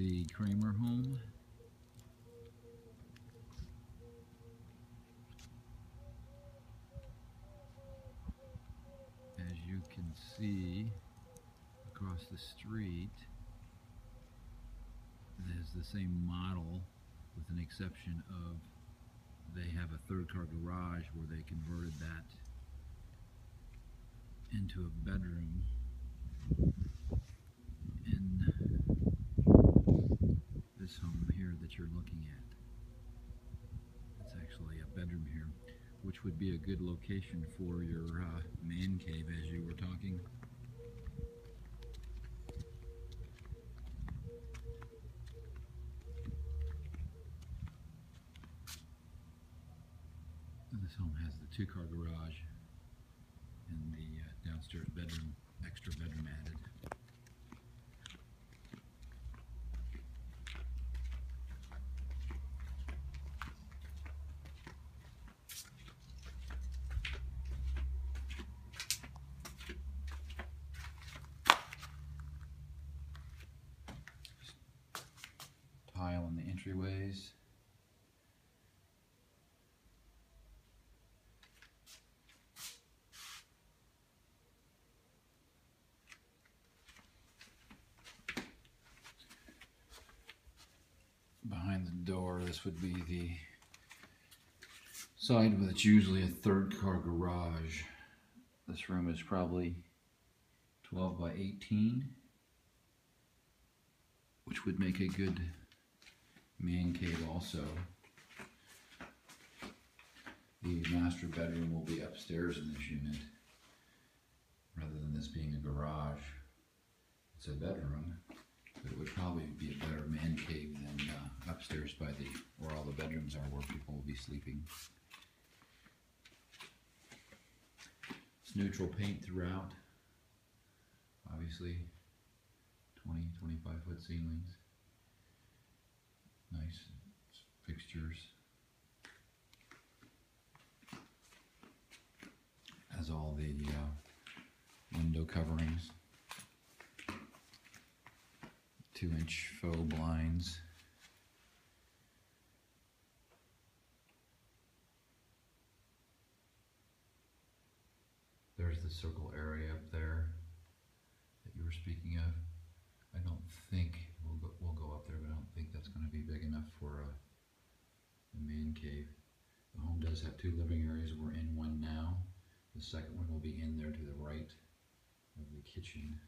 the Kramer home. As you can see across the street, has the same model with an exception of they have a third car garage where they converted that into a bedroom in this home here that you're looking at. It's actually a bedroom here, which would be a good location for your uh, man cave as you were talking. This home has the two-car garage and the uh, downstairs bedroom, extra bedroom added. The entryways. behind the door. This would be the side with it's usually a third car garage. This room is probably 12 by 18, which would make a good man cave also. The master bedroom will be upstairs in this unit, rather than this being a garage. It's a bedroom, but it would probably be a better man cave than uh, upstairs by the where all the bedrooms are, where people will be sleeping. It's neutral paint throughout. Obviously, 20, 25 foot ceilings. Nice fixtures. Has all the uh, window coverings two inch faux blinds. There's the circle area up there that you were speaking of. I don't think we'll go, we'll go up there, but I don't think that's going to be big enough for uh, a, a man cave. The home does have two living areas. We're in one now. The second one will be in there to the right of the kitchen.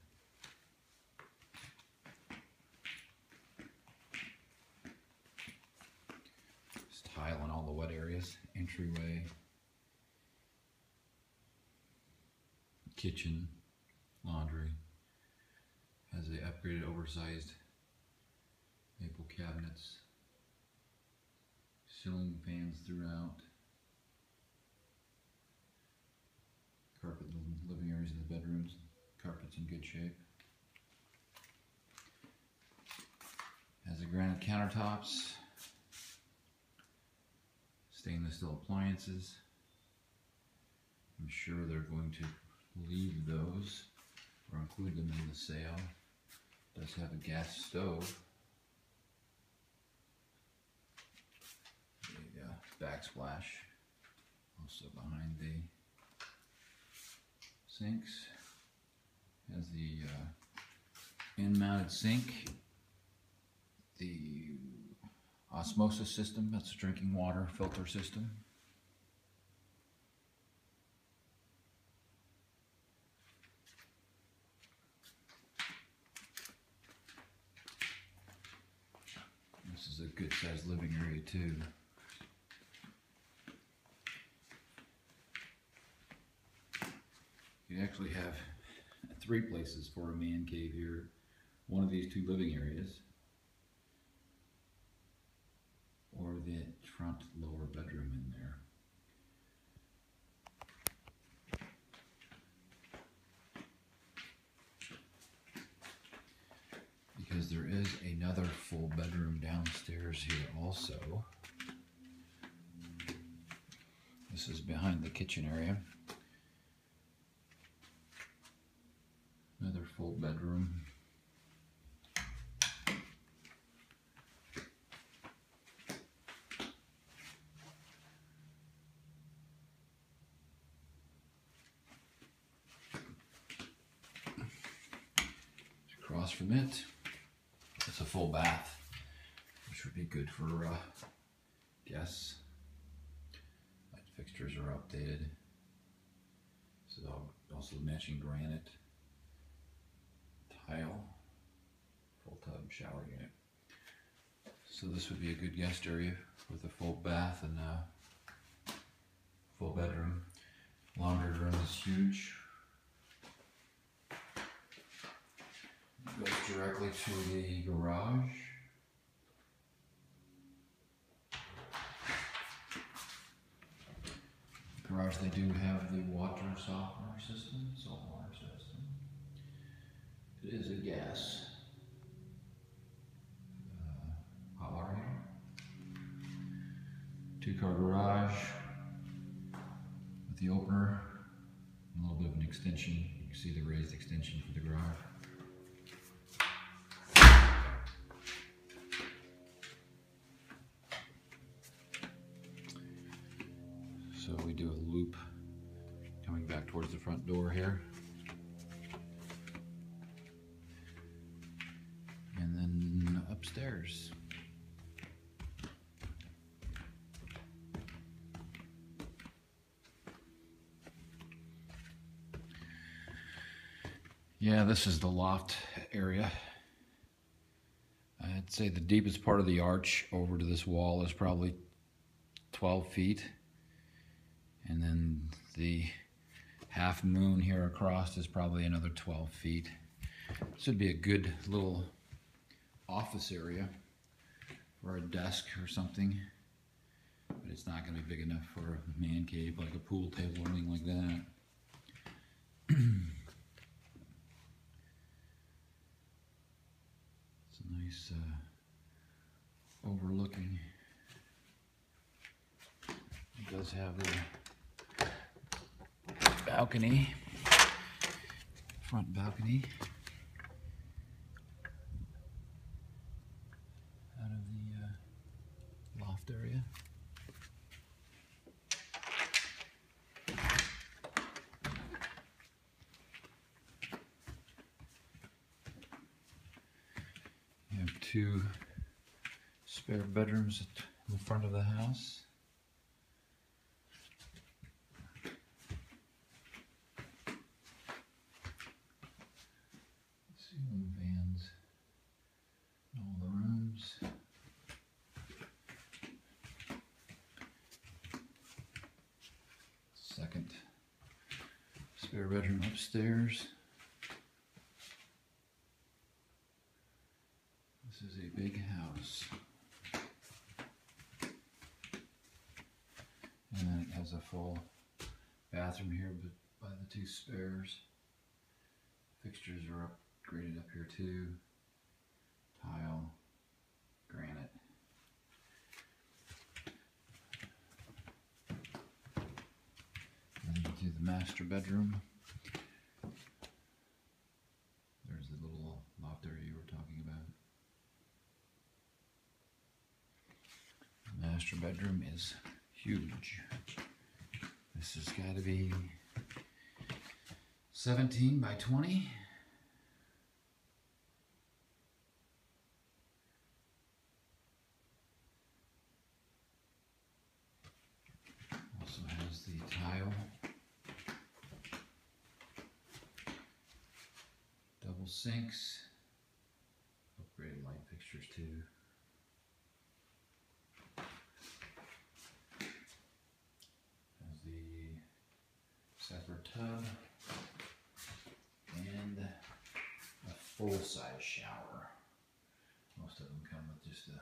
Just tile in all the wet areas, entryway, kitchen, laundry. Has a upgraded oversized maple cabinets, ceiling fans throughout, carpet in the living areas and the bedrooms, carpet's in good shape. Has a granite countertops, stainless steel appliances. I'm sure they're going to leave those or include them in the sale. Does have a gas stove. A uh, backsplash also behind the sinks. Has the uh, in-mounted sink. The osmosis system, that's a drinking water filter system. This is a good sized living area too. You actually have three places for a man cave here. One of these two living areas, or the front lower bedroom in there. is another full bedroom downstairs here also. This is behind the kitchen area. Another full bedroom. Across from it, a full bath, which would be good for uh, guests. Light fixtures are updated. So also matching granite tile, full tub shower unit. So this would be a good guest area with a full bath and uh, full bedroom. Laundry room is huge. Goes directly to the garage. Garage, they do have the water softener system, salt water system. It is a gas. Uh, hot water heater. Two car garage with the opener, a little bit of an extension. You can see the raised extension for the garage. Coming back towards the front door here. And then upstairs. Yeah, this is the loft area. I'd say the deepest part of the arch over to this wall is probably 12 feet. And then the half moon here across is probably another 12 feet. This would be a good little office area for a desk or something. But it's not going to be big enough for a man cave, like a pool table or anything like that. it's a nice uh, overlooking. It does have a balcony, front balcony. Out of the uh, loft area. You have two spare bedrooms at the front of the house. Ceiling fans in all the rooms. Second spare bedroom upstairs. This is a big house. And then it has a full bathroom here but by the two spares. Fixtures are upgraded up here too. Tile, granite. Into the master bedroom. There's the little loft area you were talking about. The master bedroom is huge. This has got to be 17 by 20. Also has the tile. Double sinks. Upgraded light fixtures too. Has the separate tub and a full-size shower. Most of them come with just a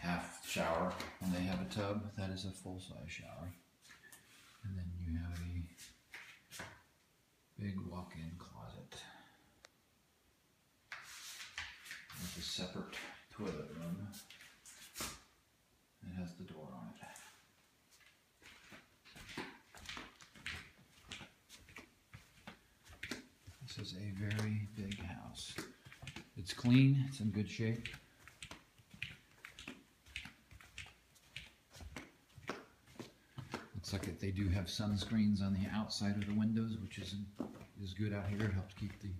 half shower when they have a tub. That is a full-size shower. And then you have a big walk-in closet with a separate toilet room. It has the door on it. This is a very big house. It's clean, it's in good shape. Looks like it- they do have sunscreens on the outside of the windows, which is is good out here. It helps keep the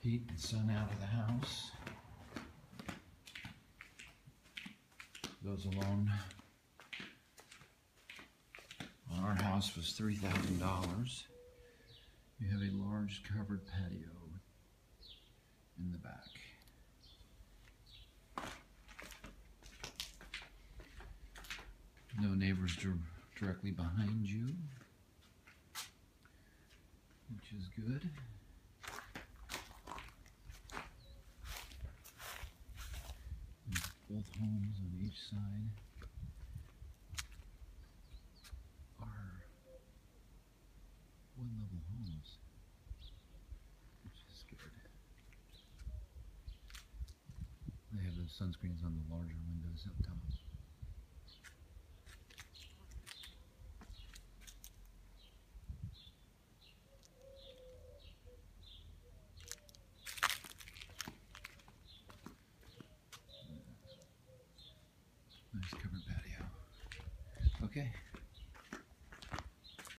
heat and sun out of the house. Goes alone. On our house was three thousand dollars. You have a large covered patio in the back. No neighbors dir- directly behind you, which is good. Both homes on each side are one good. They have those sunscreens on the larger windows up top.